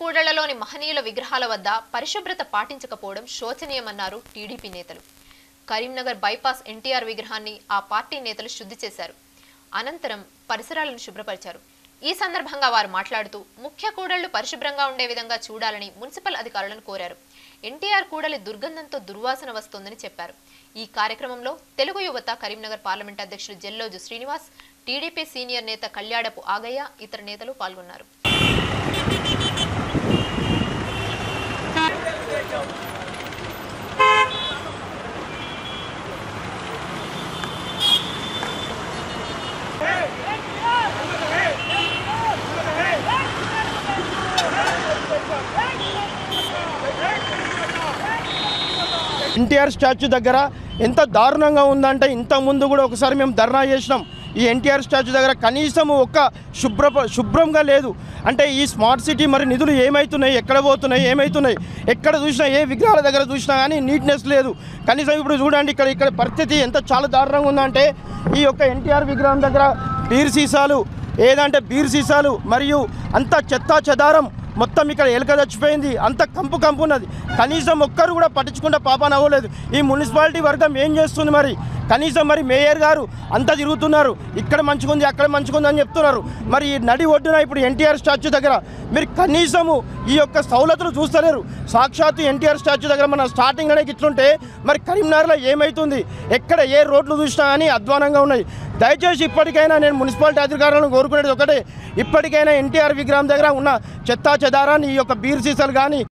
మహనీయుల విగ్రహాల వద్ద పరిశుభ్రత పాటించకపోవడం శోచనీయమన్నారు టీడీపీ నేతలు. కరీంనగర్ బైపాస్ ఎన్టీఆర్ విగ్రహాన్ని ఆ పార్టీ నేతలు శుద్ధి చేశారు. అనంతరం పరిసరాలను శుభ్రపరిచారు. ఈ సందర్భంగా వారు మాట్లాడుతూ ముఖ్య కూడళ్ళు పరిశుభ్రంగా ఉండే విధంగా చూడాలని మున్సిపల్ అధికారులను కోరారు. ఎన్టీఆర్ కూడలి దుర్గంధంతో దుర్వాసన వస్తోందని చెప్పారు. ఈ కార్యక్రమంలో తెలుగు యువత కరీంనగర్ పార్లమెంట్ అధ్యక్షుడు జల్లోజు శ్రీనివాస్ టీడీపీ సీనియర్ నేత కళ్యాడపు ఆగయ్య ఇతర నేతలు పాల్గొన్నారు. ఎన్టీఆర్ స్టాచ్యూ దగ్గర ఎంత దారుణంగా ఉందంటే ఇంత ముందు కూడా ఒకసారి మేము ధర్నా చేసినాం. ఈ ఎన్టీఆర్ స్టాచ్యూ దగ్గర కనీసం ఒక్క శుభ్ర శుభ్రంగా లేదు. అంటే ఈ స్మార్ట్ సిటీ మరి నిధులు ఏమవుతున్నాయి ఎక్కడ పోతున్నాయి? ఏమవుతున్నాయి ఎక్కడ చూసినా ఏ విగ్రహాల దగ్గర చూసినా కానీ నీట్నెస్ లేదు. కనీసం ఇప్పుడు చూడండి ఇక్కడ ఇక్కడ పరిస్థితి ఎంత చాలా దారుణంగా ఉందంటే ఈ యొక్క ఎన్టీఆర్ విగ్రహం దగ్గర బీర్ సీసాలు ఏదంటే బీర్ సీసాలు మరియు అంత చెత్తా చెదారం మొత్తం ఇక్కడ ఎలుక చచ్చిపోయింది. అంత కంపు కంపు ఉన్నది. కనీసం ఒక్కరు కూడా పట్టించుకుంటే పాపన అవ్వలేదు ఈ మున్సిపాలిటీ వర్గం ఏం చేస్తుంది మరి? కనీసం మరి మేయర్ గారు అంతా తిరుగుతున్నారు. ఇక్కడ మంచిగుంది అక్కడ మంచిగుంది అని చెప్తున్నారు. మరి ఈ నడి ఒడ్డున ఇప్పుడు ఎన్టీఆర్ స్టాచ్యూ దగ్గర మీరు కనీసము ఈ యొక్క సౌలతులు చూస్తలేరు. సాక్షాత్తు ఎన్టీఆర్ స్టాచ్యూ దగ్గర మన స్టార్టింగ్ అనేది ఇట్లుంటే మరి కరీంనగర్లో ఏమవుతుంది ఎక్కడ ఏ రోడ్లు చూసినా కానీ అధ్వానంగా ఉన్నాయి. దయచేసి ఇప్పటికైనా నేను మున్సిపాలిటీ అధికారులను కోరుకునేది ఒకటే. ఇప్పటికైనా ఎన్టీఆర్ విగ్రహం దగ్గర ఉన్న చెత్తా చెదారాన్ని ఈ యొక్క బీర్ సీసాలు కానీ